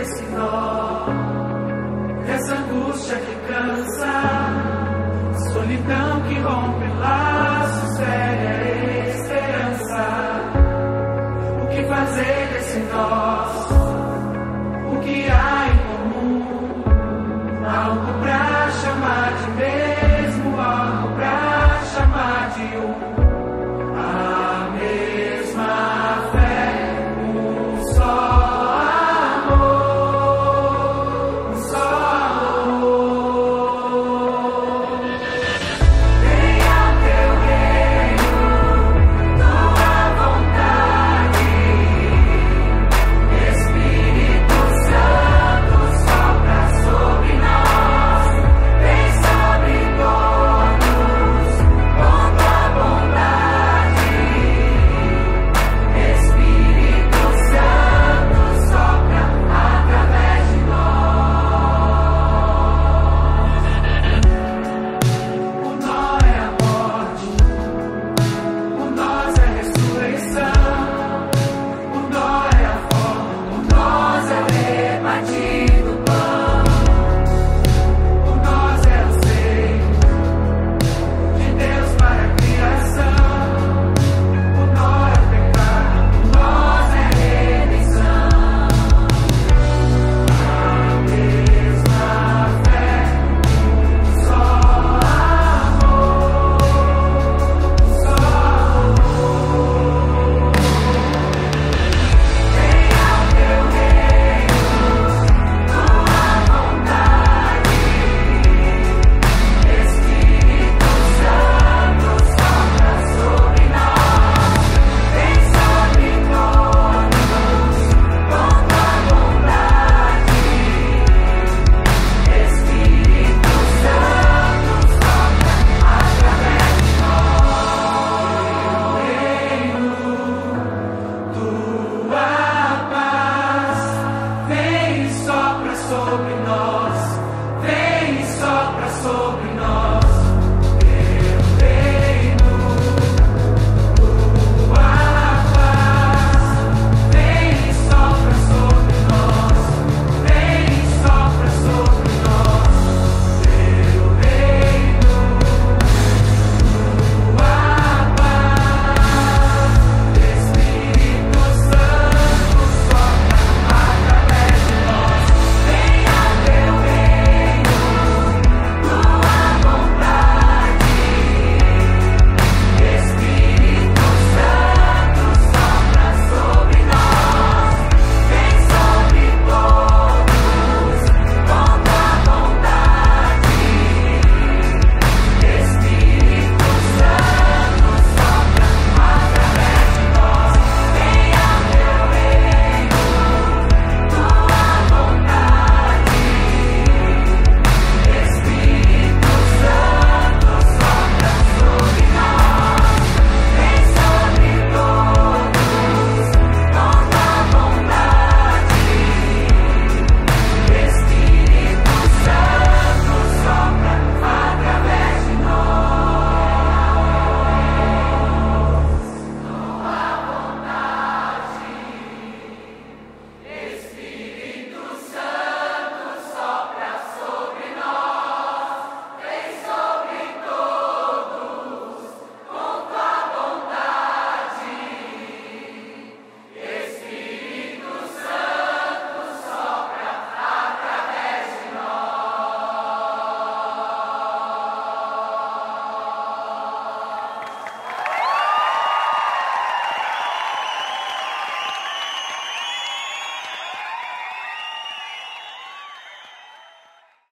Esse nó, essa angústia que cansa, solidão que rompe laços, séria esperança. O que fazer desse nó?